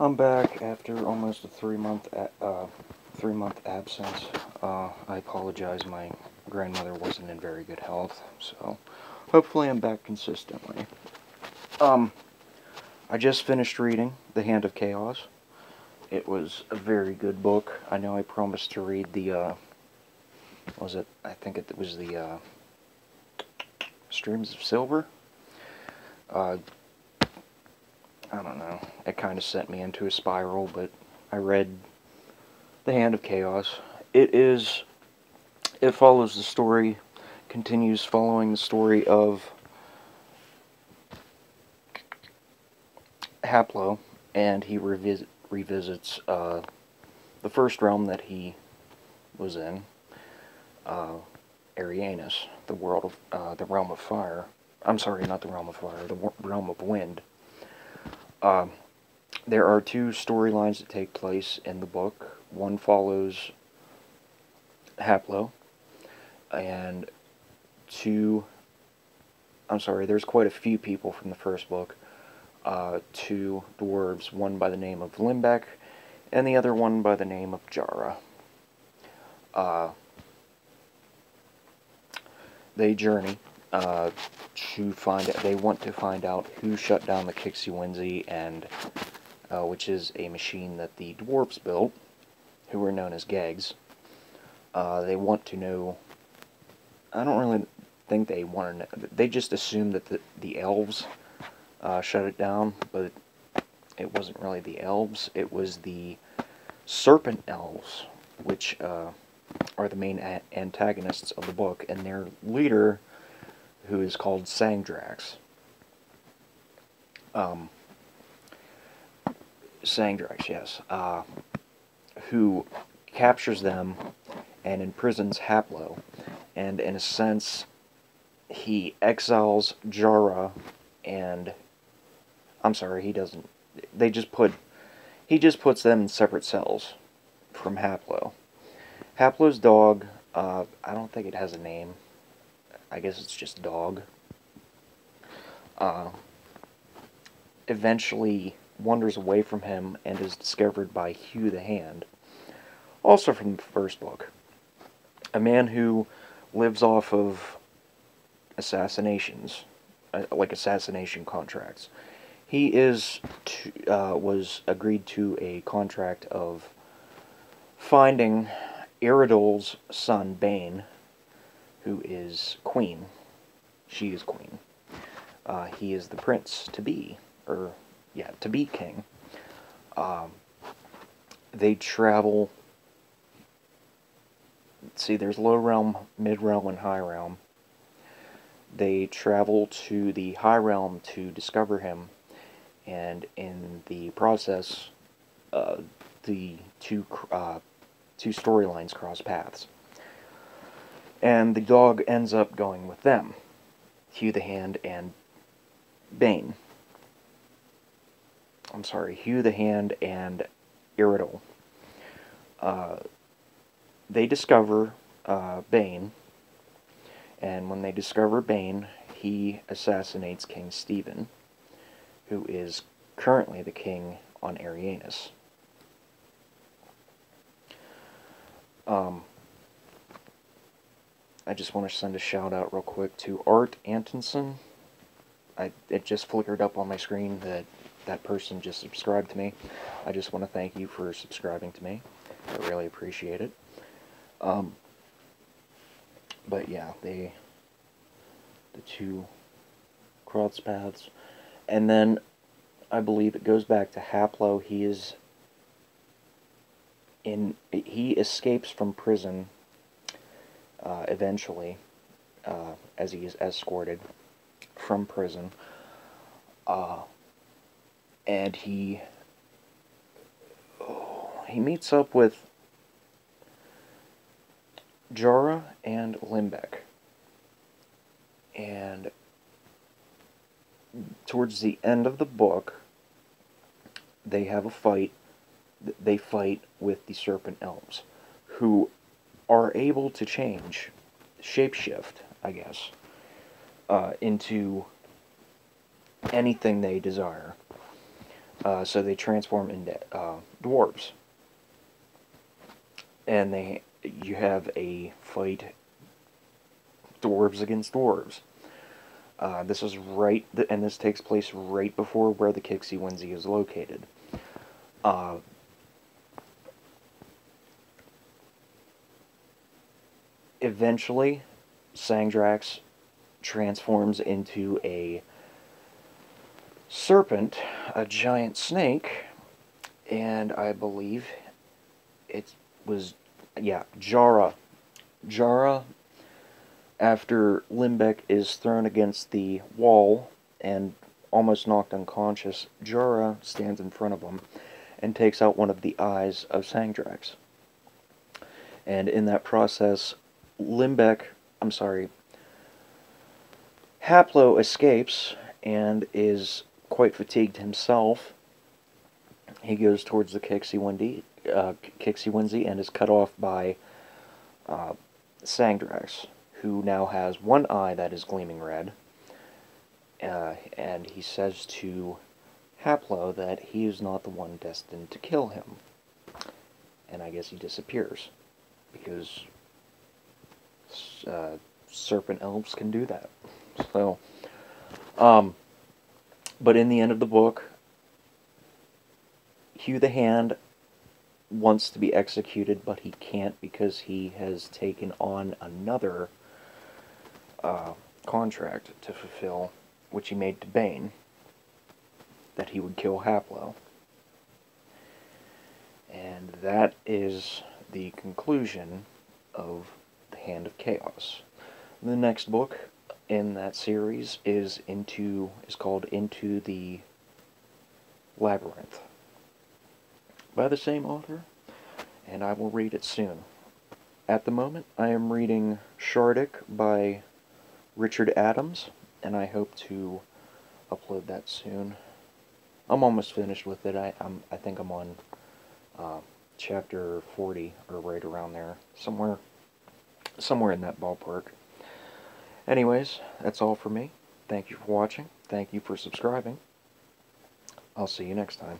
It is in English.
I'm back after almost a three month uh, three month absence. Uh, I apologize, my grandmother wasn't in very good health, so hopefully I'm back consistently. Um, I just finished reading The Hand of Chaos. It was a very good book. I know I promised to read the, uh, was it, I think it was the, uh, Streams of Silver. I don't know. It kind of sent me into a spiral, but I read The Hand of Chaos. It is, it follows the story, continues following the story of Haplo, and he revis revisits uh, the first realm that he was in, uh, Arianus, the world of uh, the realm of fire. I'm sorry, not the realm of fire, the realm of wind. Uh, there are two storylines that take place in the book. One follows Haplo, and two. I'm sorry, there's quite a few people from the first book. Uh, two dwarves, one by the name of Limbeck, and the other one by the name of Jarre. Uh, they journey uh, to find they want to find out who shut down the Kicksey and uh, which is a machine that the dwarves built, who are known as Gegs. Uh, they want to know. I don't really think they want to know. They just assume that the the elves uh, shut it down, but it wasn't really the elves. It was the serpent elves, which uh, are the main antagonists of the book, and their leader who is called Sang-drax. Um, Sang-drax, yes, uh, who captures them and imprisons Haplo, and in a sense, he exiles Jarre, and I'm sorry, he doesn't. They just put, he just puts them in separate cells from Haplo. Haplo's dog, uh, I don't think it has a name. I guess it's just dog, uh, eventually wanders away from him and is discovered by Hugh the Hand, also from the first book. A man who lives off of assassinations, uh, like assassination contracts. He is to, uh, was agreed to a contract of finding Iridal's son Bane who is queen. She is queen. Uh, he is the prince to be, or yeah, to be king. Um, they travel. See, there's low realm, mid realm, and high realm. They travel to the high realm to discover him, and in the process, uh, the two uh, two storylines cross paths and the dog ends up going with them Hugh the Hand and Bane. I'm sorry, Hugh the Hand and Iridal. Uh, they discover uh, Bane, and when they discover Bane, he assassinates King Stephen, who is currently the king on Arianus. Um, I just want to send a shout out real quick to Art Antonson. I it just flickered up on my screen that that person just subscribed to me. I just want to thank you for subscribing to me. I really appreciate it. Um, but yeah, they the two cross paths, and then I believe it goes back to Haplo. He is in he escapes from prison uh, eventually, uh, as he is escorted from prison. Uh, and he oh, he meets up with Jarre and Limbeck. And towards the end of the book, they have a fight. They fight with the Serpent Elves, who are able to change, shapeshift, I guess, uh, into anything they desire. Uh, so they transform into uh, dwarves, and they you have a fight dwarves against dwarves. Uh, this is right, th and this takes place right before where the Kicksey-winsey is located. Uh, eventually, Sang-drax transforms into a serpent, a giant snake, and I believe it was, yeah, Jarre. Jarre, after Limbeck is thrown against the wall and almost knocked unconscious, Jarre stands in front of him and takes out one of the eyes of Sang-drax. And in that process, Limbeck, I'm sorry, Haplo escapes and is quite fatigued himself. He goes towards the Kicksey-winsey, uh, Kicksey and is cut off by uh, Sang-drax, who now has one eye that is gleaming red. Uh, and he says to Haplo that he is not the one destined to kill him. And I guess he disappears. Because uh, serpent elves can do that. So, um, but in the end of the book, Hugh the Hand wants to be executed, but he can't because he has taken on another uh, contract to fulfill, which he made to Bane, that he would kill Haplo. And that is the conclusion of The Hand of Chaos. The next book in that series is into is called Into the Labyrinth by the same author, and I will read it soon. At the moment, I am reading Shardik by Richard Adams, and I hope to upload that soon. I'm almost finished with it. I I'm, I think I'm on uh, chapter 40 or right around there, somewhere somewhere in that ballpark. Anyways, that's all for me. Thank you for watching. Thank you for subscribing. I'll see you next time.